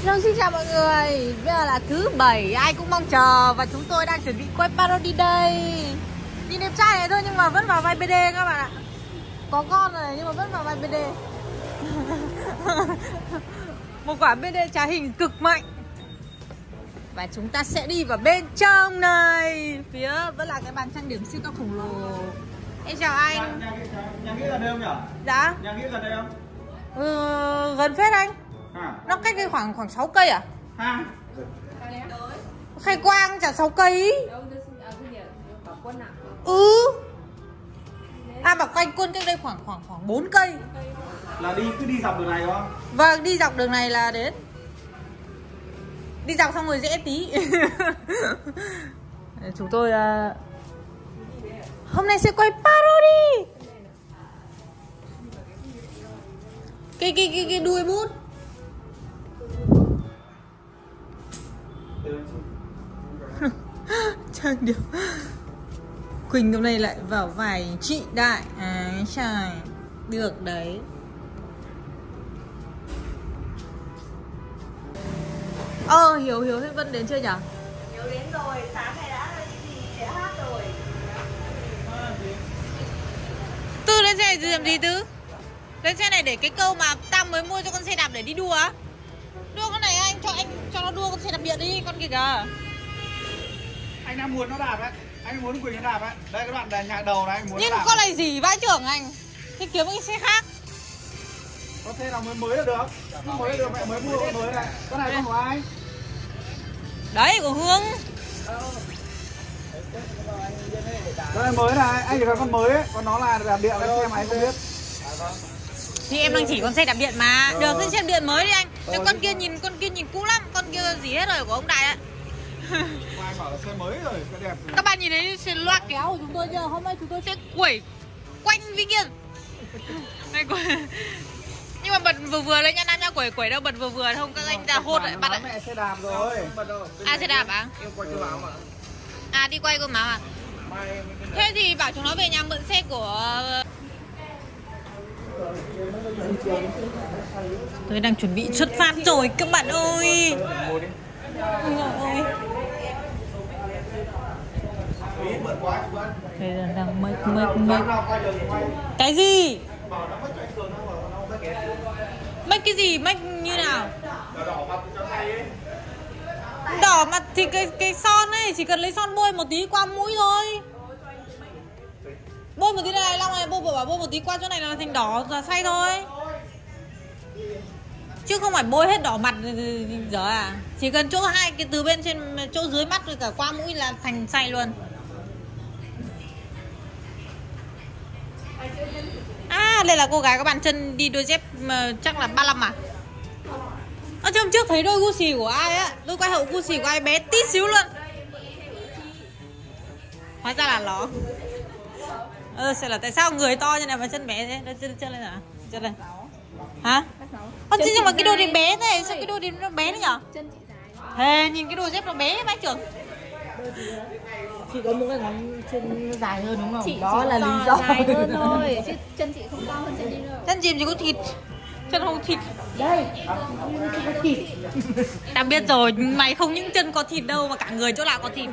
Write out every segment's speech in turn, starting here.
Hello xin chào mọi người. Bây giờ là thứ bảy ai cũng mong chờ Và chúng tôi đang chuẩn bị quay parody đây. Nhìn đẹp trai này thôi nhưng mà vẫn vào vai BD các bạn ạ. Có con rồi nhưng mà vẫn vào vai BD Một quả BD trá hình cực mạnh. Và chúng ta sẽ đi vào bên trong này. Phía vẫn là cái bàn trang điểm siêu to khổng lồ. Em chào anh. Nhà, nhà nghĩa gần đây không nhỉ? Dạ. Nhà nghĩa gần đây không? ừ, Gần phết anh? Nó cách đây khoảng khoảng 6 cây à? Ha? Khai quang chả 6 cây cái? Ừ. À bảo quanh quân cách đây khoảng khoảng khoảng 4 cây. Là đi cứ đi dọc đường này đúng không? Vâng đi dọc đường này là đến. Đi dọc xong rồi dễ tí. Chúng tôi uh, Hôm nay sẽ quay parody Cái cái cái, cái đuôi bút Trang điểm Quỳnh hôm nay lại vào vài chị đại. Ái trời. Được đấy. Ờ Hiếu Hiếu Thế Vân đến chưa nhỉ? Hiếu đến rồi, sáng nay đã đi để hát rồi. Tư lên xe làm gì Tư? Lên xe này để cái câu mà tao mới mua cho con xe đạp để đi đua á. Đua con này anh cho anh cho nó đua con xe đạp điện đi con kìa kìa Anh đang muốn nó đạp ấy Anh muốn Quỳnh nó đạp ấy Đây cái đoạn đèn nhạc đầu này anh muốn Nhưng con này gì vãi trưởng anh? Thì kiếm cái xe khác. Có xe nào mới mới là được? Không mới là được mẹ mới mua con mới này. Con này con của ai? Đấy của Hương. Con này mới này, anh chỉ cần con mới ấy. Còn nó là đạp điện cái xe máy không biết. Thì em đang chỉ con xe đạp điện mà. Được cái xe điện mới đi anh. Cái con kia nhìn con kia nhìn cũ lắm. Con kia gì hết rồi của ông Đại ạ bảo là xe mới rồi, cái đẹp Các bạn nhìn thấy xe loa kéo của chúng tôi chưa? Hôm nay chúng tôi sẽ quẩy quanh Vĩnh Yên Này, quẩy. Nhưng mà bật vừa vừa lên nha Nam nha Quẩy quẩy đâu bật vừa vừa không Các anh ra hốt lại bắt lại mẹ xe đạp rồi À xe đạp à? Em quay cơ báo mà À đi quay cơ mà à? Thế thì bảo chúng nó về nhà mượn xe của Tôi đang chuẩn bị xuất phát rồi các bạn ơi ôi. Đây là đang make make make Cái gì? Make cái gì? Make như nào? Đỏ mặt thì cái cái son ấy chỉ cần lấy son bôi một tí qua mũi thôi. Bôi một tí này Long này bôi bảo bôi một tí qua chỗ này là thành đỏ là say thôi. Chứ không phải bôi hết đỏ mặt giờ à. Chỉ cần chỗ hai cái từ bên trên chỗ dưới mắt rồi cả qua mũi là thành say luôn À đây là cô gái có bàn chân đi đôi dép mà chắc là 35 à? Ở hôm trước thấy đôi Gucci của ai á? Đôi quay hậu Gucci của ai bé tít xíu luôn. Hóa ra là nó. Ờ sẽ là tại sao người to như này mà chân bé thế? Chân, chân lên hả Chân lên. Hả? Ơ chứ nhưng mà cái đôi này bé thế Sao cái đôi này nó bé nữa nhở? Chân Thề nhìn cái đôi dép nó bé vãi trưởng Chỉ có mỗi cái ngón chân dài hơn đúng không? Chị Đó chỉ là lý do. dài hơn thôi Chứ chân chị không to hơn chân đi đâu. Chân chìm chỉ có thịt Chân không thịt. Đây, có thịt. Ta biết rồi Mày không những chân có thịt đâu Mà cả người chỗ nào có thịt.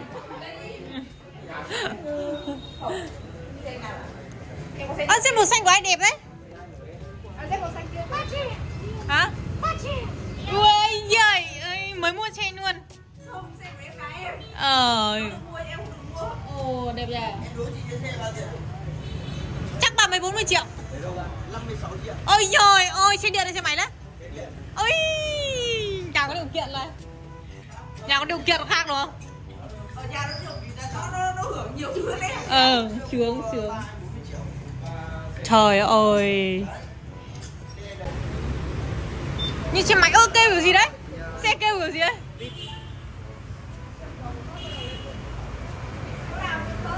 Ơ à, màu xanh của ai đẹp đấy? Hả? Ui giời ơi, mới mua chain luôn. Ờ Ồ đẹp nhỉ? Chắc ba mươi bốn mươi triệu. Ôi giời ơi xe điện hay xe máy đấy. Ôi Chả có điều kiện này. Nhà có điều kiện khác đúng không? Ờ, sướng sướng. Trời ơi. Như xe máy ơ kêu kiểu gì đấy? Xe kêu kiểu gì đấy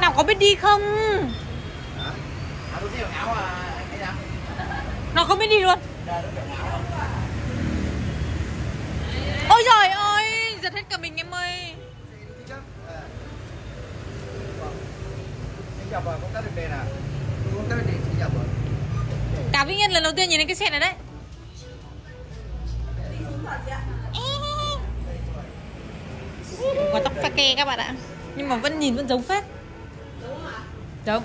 Nào có biết đi không? Nó không biết đi luôn. Ôi trời ơi, Giật hết cả mình em ơi. Cả Vĩnh Yên lần đầu tiên nhìn thấy cái xe này đấy. Đi tóc pha ke các bạn ạ. Nhưng mà vẫn nhìn vẫn giống phết giống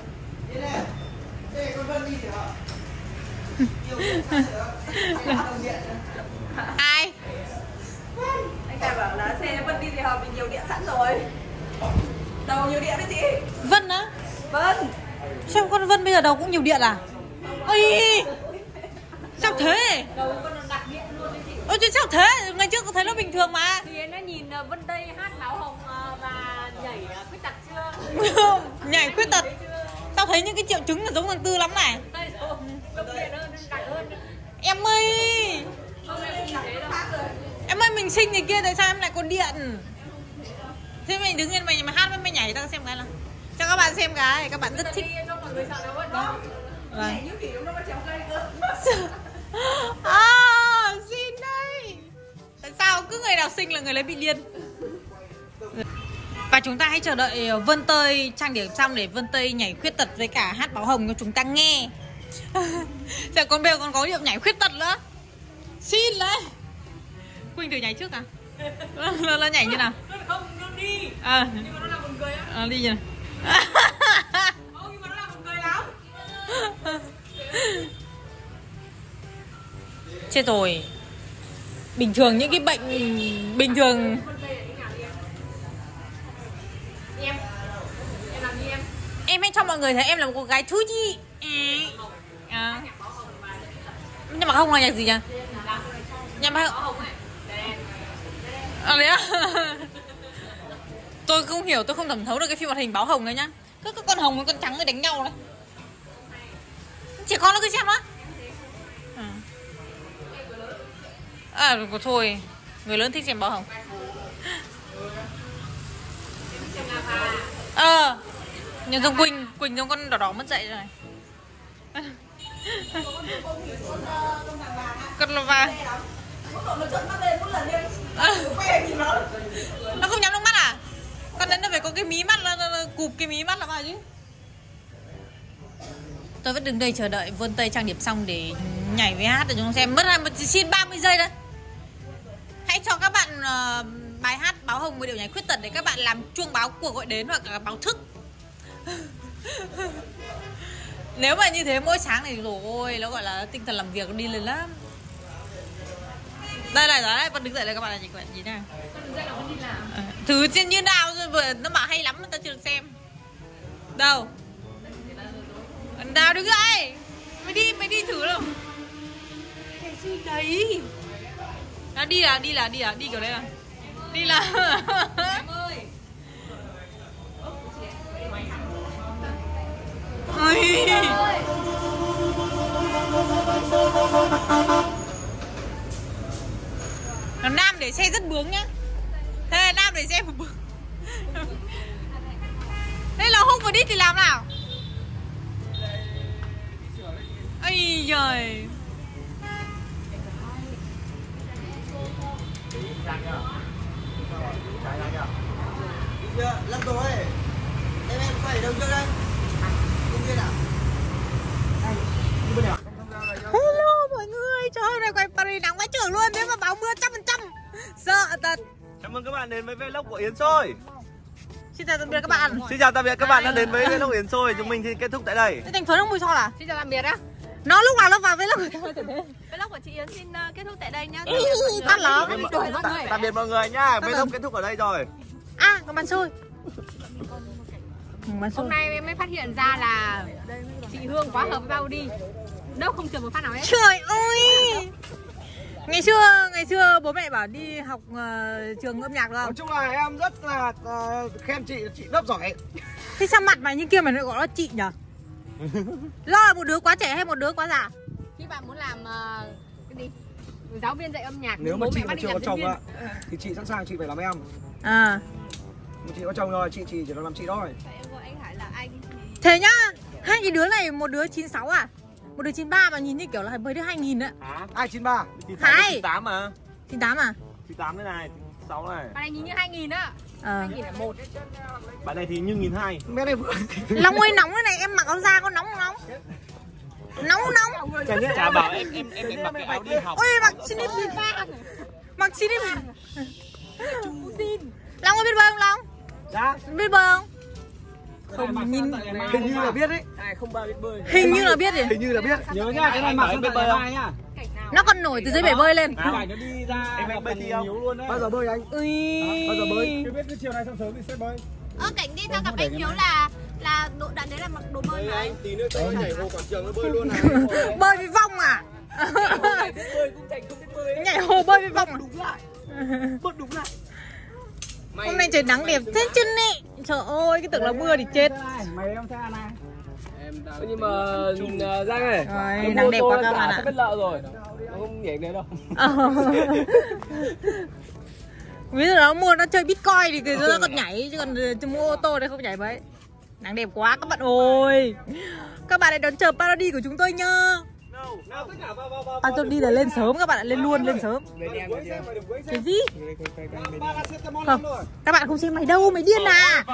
ai? Anh cả bảo là xe Vân đi thì họ bị nhiều điện sẵn rồi. Đầu nhiều điện đấy chị. Vân á? Vân. Sao con vân bây giờ đầu cũng nhiều điện à ôi sao thế? Đầu con đặt điện luôn đấy chị. Ôi chứ sao thế? Ngày trước tôi thấy nó bình thường mà. Thì nó nhìn ờ, Vân Tây hát báo hồng ờ, và nhảy ờ, khuyết tật chưa? Nhảy khuyết tật. Tao thấy những cái triệu chứng là giống thằng tư lắm này. Em ơi! Em ơi mình sinh thì kia tại sao em lại có điện? Thế mày đứng lên mày mày hát với mày nhảy tao xem cái nào. Cho các bạn xem cái các bạn rất thích. Vâng. mà à, xin đây. Tại sao cứ người nào sinh là người lấy bị điên và chúng ta hãy chờ đợi ờ, Vân Tơi trang điểm xong để Vân Tơi nhảy khuyết tật với cả hát báo hồng cho chúng ta nghe. Giờ con bèo còn có điệu nhảy khuyết tật nữa. Xin đấy Quỳnh thử nhảy trước à Nó, nó nhảy như nào? Không nó đi. À, nhưng mà nó làm buồn cười á. À đi như nào không nhưng mà nó làm buồn cười lắm. Chết rồi. Bình thường những cái bệnh Bình thường Vân Tây là cái nhà đi em em em làm gì em Em hãy cho mọi người thấy em là một cô gái thú chi à. Ừ. Ờ. Nhưng mà không là nhạc gì nhỉ? Nhạc mà không À đấy à? Tôi không hiểu, tôi không thẩm thấu được cái phim hoạt hình báo hồng này nhá. Cứ cái con hồng với con trắng nó đánh nhau đấy. Trẻ con nó cứ xem đó ờ. À, à có thôi Người lớn thích xem báo hồng. Ờ. Nhân dân Quỳnh, Quỳnh trong con đỏ đỏ mất dậy rồi. Này Con lò vàng. Nó không nhắm nước mắt à? Con đến nó phải có cái mí mắt nó, nó, cụp cái mí mắt là vào chứ. Tôi vẫn đứng đây chờ đợi vươn tay trang điểm xong để nhảy với hát để chúng xem. Mất một xin 30 giây đấy hãy cho các bạn uh, bài hát báo hồng với điệu nhảy khuyết tật để các bạn làm chuông báo cuộc gọi đến hoặc là báo thức. nếu mà như thế mỗi sáng thì rồi ôi, nó gọi là tinh thần làm việc nó đi lên lắm. Đây này đấy vẫn đứng dậy đây các bạn là chị quẹt gì nào. À, thứ trên thử như nào rồi, vừa nó bảo hay lắm mà ta chưa được xem. Đâu? Nào đứng dậy. Mày đi mày đi thử đâu cái gì đấy? À, nó à, đi là đi là đi là đi kiểu đấy à. Đi là ơi Nam để xe rất bướng nhá. Thế Nam để xe một bướng. Thế là không vào đi thì làm nào? Ây giời. Lăn rồi Em em quay đâu chưa đây Công viên à Đây Đi bên nào Hello mọi người. Trời ơi, này quay Paris nắng quá trưởng luôn. Thế mà báo mưa trăm phần trăm. Sợ thật. Chào mừng các bạn đến với vlog của Yến Sôi. Xin chào tạm biệt các bạn. Xin chào tạm biệt các bạn đã đến với vlog Yến Sôi. Chúng mình thì kết thúc tại đây. Thế thành phố đông mùi so là xin chào tạm biệt á Nó lúc nào nó vào với lúc nào vlog của chị Yến xin ờ, kết thúc tại đây nhá. Tắt lắm. Tạm- Tạm biệt mọi người nhá Vlog kết thúc ở đây rồi. À còn Bán xôi hôm nay em mới phát hiện ra là chị Hương quá hợp với bao đi. Đâu không trừ một phát nào hết. Trời ơi! Ngày xưa, ngày xưa bố mẹ bảo đi học ờ, trường âm nhạc Nói không? chung là em rất là ờ, khen chị Chị rất giỏi. Thế sao mặt mày như kia mày lại gọi nó chị nhở? Lo là một đứa quá trẻ hay một đứa quá già? khi bạn muốn làm ờ, cái gì? Giáo viên dạy âm nhạc Nếu mà bố chị mẹ mà chưa có chồng ạ Thì chị sẵn sàng chị phải làm em. À. Mà chị có chồng rồi chị chỉ chỉ làm chị thôi Thế nhá Hai cái đứa này một đứa 96 à? Một đứa 93 mà nhìn như kiểu là mấy đứa 2000 á. Ai 93 Hai. 98 mà. 98 à? 98 cái này 6 này. Bạn này nhìn như 2000 á. Ờ. 2001 Bạn này thì như nghìn hai. Bé này vừa Long ơi nóng cái này em mặc áo da có nóng không nóng? Nóng nóng. Chả bảo em em em, em mặc cái áo đi học. Ôi mặc xin đi. Mặc xin đi. Long có biết bơi không Long? Dạ. Biết bơi không? Không nhìn Hình như là biết đấy. Hình như là biết gì? Hình như là biết. Nhớ nhá cái này mặc ngày mai nhá Nó còn nổi từ dưới bể bơi lên. Nó đi ra Em anh bơi thì không? luôn đấy. Bao giờ bơi anh? Bao giờ bơi? Biết cái chiều này sáng sớm thì sẽ bơi. Ơ cảnh đi theo gặp anh Hiếu là là độ đoạn đấy là mặc đồ bơi mà anh tí nữa cho nhảy hồ quảng trường nó bơi luôn này. Bơi với vong à? Nhảy hồ bơi với vong à? Bớt đúng lại Hôm nay trời nắng đẹp thế chân ý. Trời ơi, cái tưởng là mưa thì chết. Mày em xe này nhưng mà uh, Giang ơi Rồi, nắng đẹp quá các bạn ạ. biết lợ rồi. Nó không nhảy đấy đâu. Ờ. Ví dụ nó mua nó chơi bitcoin thì người ta còn nhảy chứ còn chứ mua ô tô thì không nhảy mấy. Nắng đẹp quá các bạn ơi. Các bạn hãy đón chờ parody của chúng tôi nhá anh tôi đi là lên sớm các bạn ạ lên luôn lên sớm. Cái gì? Không các bạn không xem mày đâu mày điên à?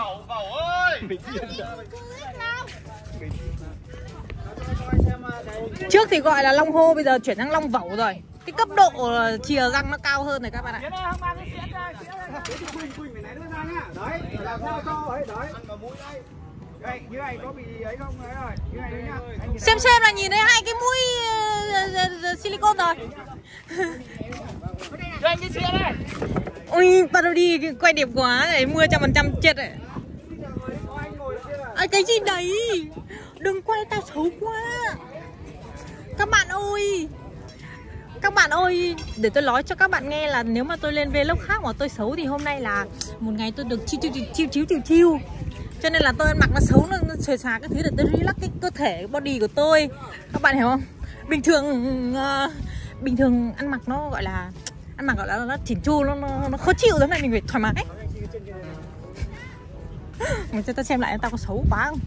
Trước thì gọi là long hô bây giờ chuyển sang long vẩu rồi. Cái cấp độ ờ, chìa răng nó cao hơn này các bạn ạ. Đấy, làm sao cho đấy Đấy đấy xem xem là nhìn thấy hai cái mũi ờ, ờ, ờ, silicon rồi. Anh cái xe đây. Ui parody quay đẹp quá này mưa trăm phần trăm chết rồi. À, cái gì đấy? Đừng quay tao xấu quá. Các bạn ơi các bạn ơi để tôi nói cho các bạn nghe là nếu mà tôi lên vlog khác mà tôi xấu thì hôm nay là một ngày tôi được chiêu chiêu chiêu chiêu chiêu chiêu cho nên là tôi ăn mặc nó xấu nó, nó xòe xà cái thứ để tôi relax cái cơ thể cái body của tôi. Các bạn hiểu không? Bình thường uh, bình thường ăn mặc nó gọi là ăn mặc gọi là nó chỉn chu nó, nó, nó khó chịu thế này mình phải thoải mái. Mình cho tao xem lại tao có xấu quá không?